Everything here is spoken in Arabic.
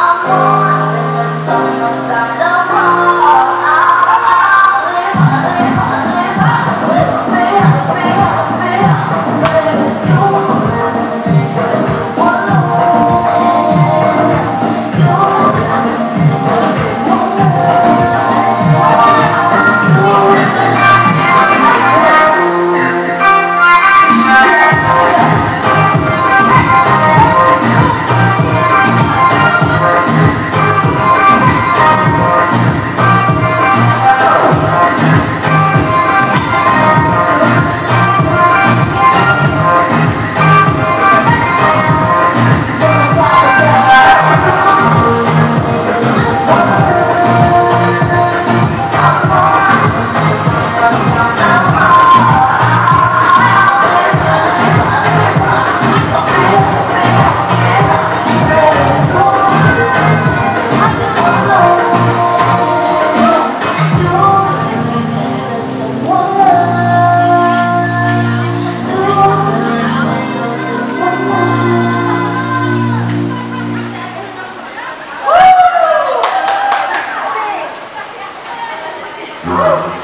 I'm more than someone that I want. Thank.